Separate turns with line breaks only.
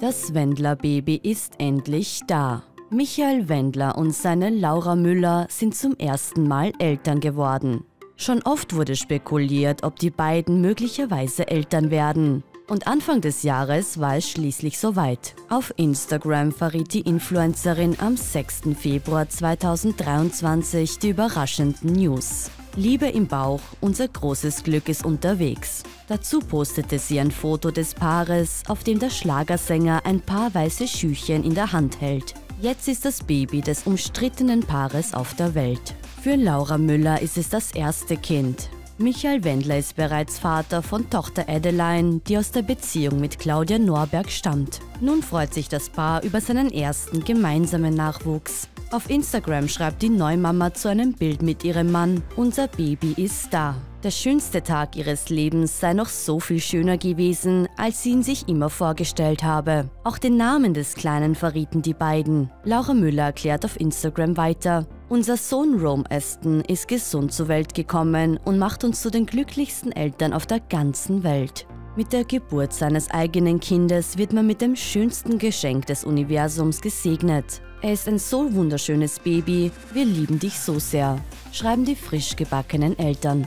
Das Wendler-Baby ist endlich da. Michael Wendler und seine Laura Müller sind zum ersten Mal Eltern geworden. Schon oft wurde spekuliert, ob die beiden möglicherweise Eltern werden. Und Anfang des Jahres war es schließlich soweit. Auf Instagram verriet die Influencerin am 6. Februar 2023 die überraschenden News. Liebe im Bauch, unser großes Glück ist unterwegs. Dazu postete sie ein Foto des Paares, auf dem der Schlagersänger ein paar weiße Schüchchen in der Hand hält. Jetzt ist das Baby des umstrittenen Paares auf der Welt. Für Laura Müller ist es das erste Kind. Michael Wendler ist bereits Vater von Tochter Adeline, die aus der Beziehung mit Claudia Norberg stammt. Nun freut sich das Paar über seinen ersten gemeinsamen Nachwuchs. Auf Instagram schreibt die Neumama zu einem Bild mit ihrem Mann, unser Baby ist da. Der schönste Tag ihres Lebens sei noch so viel schöner gewesen, als sie ihn sich immer vorgestellt habe. Auch den Namen des Kleinen verrieten die beiden. Laura Müller erklärt auf Instagram weiter. Unser Sohn Rome Aston ist gesund zur Welt gekommen und macht uns zu den glücklichsten Eltern auf der ganzen Welt. Mit der Geburt seines eigenen Kindes wird man mit dem schönsten Geschenk des Universums gesegnet. Er ist ein so wunderschönes Baby, wir lieben dich so sehr, schreiben die frisch gebackenen Eltern.